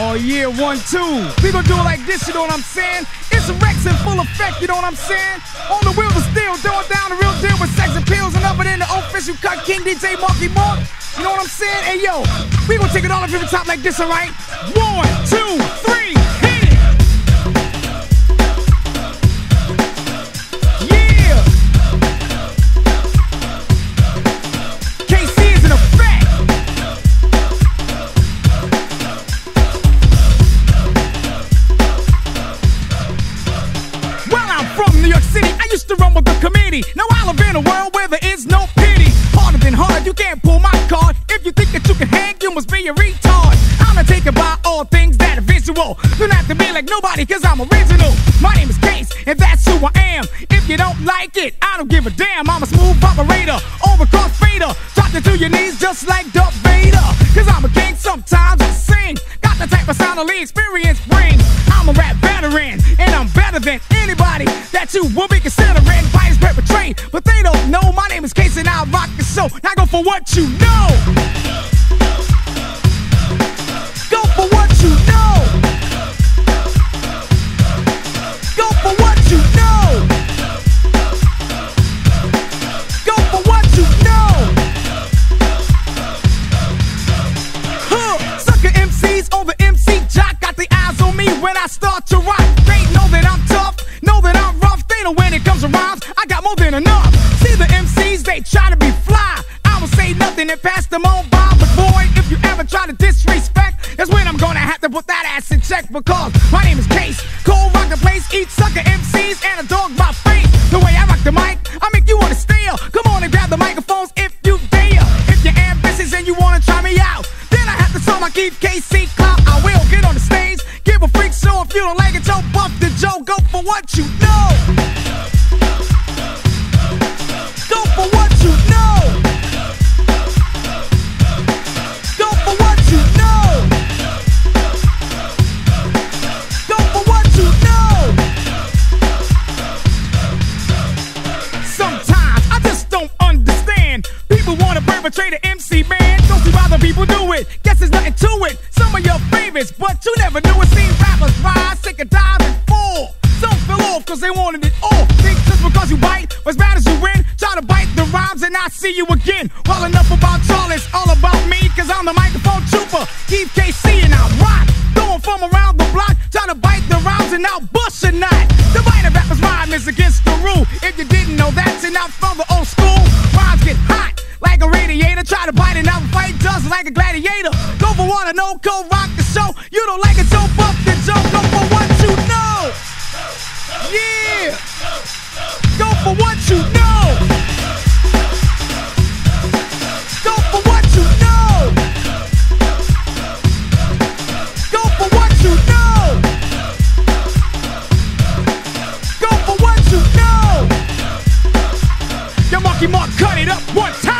Oh yeah, one, two. We gonna do it like this, you know what I'm saying? It's Wrecks in full effect, you know what I'm saying? On the wheels of steel, throwing down the real deal with sex appeals and other than the official cut king DJ Marky Mark. You know what I'm saying? Hey yo, we gonna take it all up from the top like this, alright? One, two, three, from New York City. I used to run with the committee. Now I live in a world where there is no pity. Harder than hard, you can't pull my card. If you think that you can hang, you must be a retard. I'm not taken by all things that are visual. Don't have to be like nobody, cause I'm original. My name is Case, and that's who I am. If you don't like it, I don't give a damn. I'm a smooth operator, over crossfader. Drop you to your knees just like Darth Vader. Cause I'm a king, sometimes I sing. Got the type of sound only experience brings. I'm a rap veteran, and I'm better than anybody that you will be considering bias perpetrate. But they don't know my name is Case, and I rock the show. Now go for what you know. Know when it comes to rhymes, I got more than enough. See the MCs, they try to be fly. I will say nothing and pass them on by. But boy, if you ever try to disrespect, that's when I'm gonna have to put that ass in check. Because my name is Case, cold rock the place, eat sucker MCs and a dog my face. The way I rock the mic, I make you wanna steal. Come on and grab the microphones if you dare. If you're ambitious and you wanna try me out, then I have to show my Keith KC clout. I will get on the stage, give a freak show. If you don't like it, Joe, buff the Joe. Go for what you know. Cause they wanted it all. Think just because you bite, see you again. Well, enough about y'all, it's all about me. Cause I'm the microphone trooper. Keith KC and I rock. Going from around the block, trying to bite the rhymes and now bust a knot. The bite of rappers rhyme is against the rule. If you didn't know that, you're not from the old school. Rhymes get hot like a radiator. Try to bite it out and fight just like a gladiator. Go for I know, go rock the show. You don't like it, so buff the joke. Go for what you Cut it up one time.